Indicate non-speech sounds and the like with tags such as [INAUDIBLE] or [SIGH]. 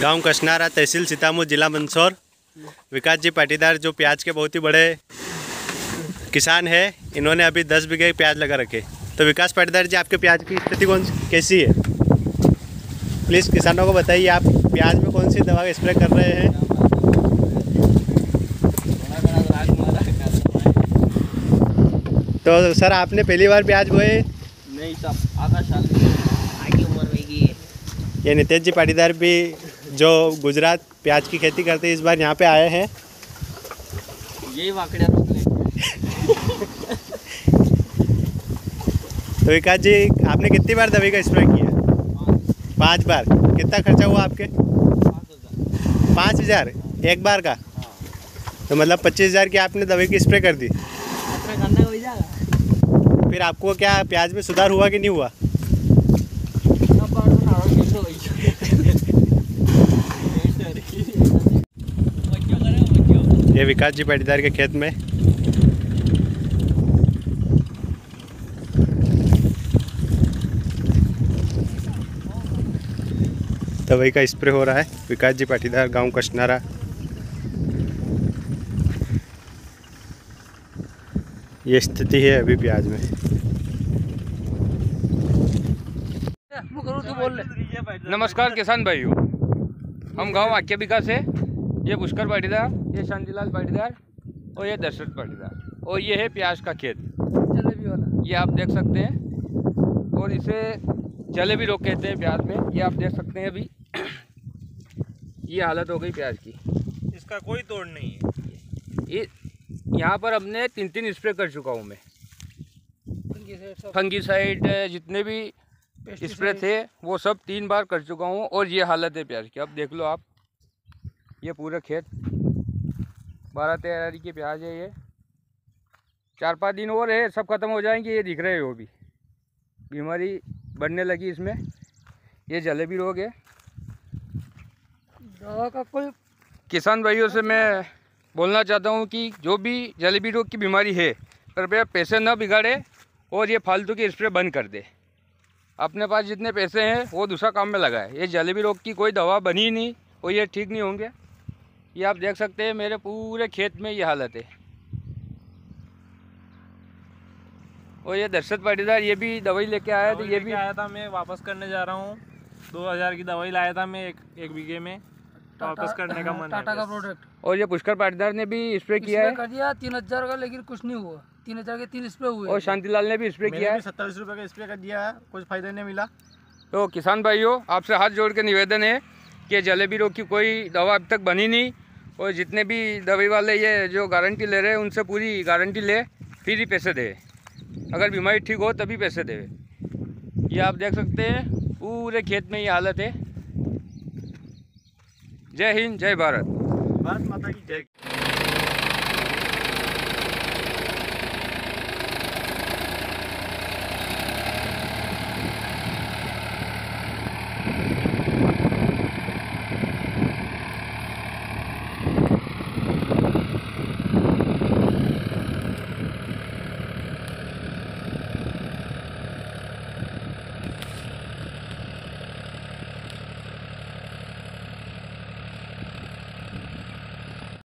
गाँव कशनारा तहसील सीतामऊ जिला मंदसौर। विकास जी पाटीदार जो प्याज के बहुत ही बड़े किसान है, इन्होंने अभी दस बीघे प्याज लगा रखे। तो विकास पाटीदार जी, आपके प्याज की स्थिति कौन कैसी है? प्लीज़ किसानों को बताइए, आप प्याज में कौन सी दवा स्प्रे कर रहे हैं? तो सर, आपने पहली बार प्याज बोए? नहीं साहब आधा साल ये नितेश जी पाटीदार भी जो गुजरात प्याज की खेती करते हैं इस बार यहाँ पे आए हैं। ये वाकड़िया तो विकास जी आपने कितनी बार दवाई का स्प्रे किया? पाँच बार। कितना खर्चा हुआ आपके? पाँच हज़ार। एक बार का? तो मतलब पच्चीस हज़ार की आपने दवाई की स्प्रे कर दी। फिर आपको क्या प्याज में सुधार हुआ कि नहीं हुआ? ये विकास जी पाटीदार के खेत में। दवाई का स्प्रे हो रहा है। विकास जी पाटीदार, गाँव कशनारा। ये स्थिति है अभी प्याज में। नमस्कार किसान भाइयों हम गाँव आख्या विकास से ये पुष्कर पाटीदार ये शांतिलाल पाटीदार और ये दशरथ पाटीदार और ये है प्याज का खेत। जलेबी वाला ये आप देख सकते हैं और इसे जलेबी लोग कहते हैं प्याज में ये आप देख सकते हैं अभी। [CLEARS THROAT] ये हालत हो गई प्याज की। इसका कोई तोड़ नहीं है। ये यहाँ पर हमने तीन तीन स्प्रे कर चुका हूँ मैं। फंगीसाइड जितने भी स्प्रे थे वो सब तीन बार कर चुका हूँ और ये हालत है प्याज की। अब देख लो आप ये पूरा खेत बारह तेरह की प्याज है ये। चार पाँच दिन और है सब खत्म हो जाएँगे ये दिख रहे हैं वो भी। बीमारी बढ़ने लगी इसमें ये जलेबी रोग है। दवा का कोई किसान भाइयों से मैं बोलना चाहता हूँ कि जो भी जलेबी रोग की बीमारी है कृपया पैसे न बिगाड़े और ये फालतू के स्प्रे बंद कर दे। अपने पास जितने पैसे हैं वो दूसरा काम में लगाए। ये जलेबी रोग की कोई दवा बनी ही नहीं और ये ठीक नहीं होंगे। ये आप देख सकते हैं मेरे पूरे खेत में ये हालत है। और ये दर्शत पाटीदार ये भी दवाई लेके आया था ये भी आया था मैं वापस करने जा रहा हूँ। दो हज़ार की दवाई लाया था मैं एक एक बीघे में। वापस करने का मन टाटा का प्रोडक्ट और ये पुष्कर पाटीदार ने भी स्प्रे किया है? कर दिया तीन हज़ार का लेकिन कुछ नहीं हुआ। तीन हज़ार के तीन स्प्रे हुए। और शांतिलाल ने भी स्प्रे किया है? सत्ताईस रुपये का स्प्रे कर दिया है कुछ फ़ायदा नहीं मिला। तो किसान भाइयों आपसे हाथ जोड़ के निवेदन है कि जलेबी रोग की कोई दवा अब तक बनी नहीं और जितने भी दवाई वाले ये जो गारंटी ले रहे हैं उनसे पूरी गारंटी ले फिर ही पैसे दे। अगर बीमारी ठीक हो तभी पैसे दे। ये आप देख सकते हैं पूरे खेत में ये हालत है। जय हिंद जय भारत। भारत माता की जय।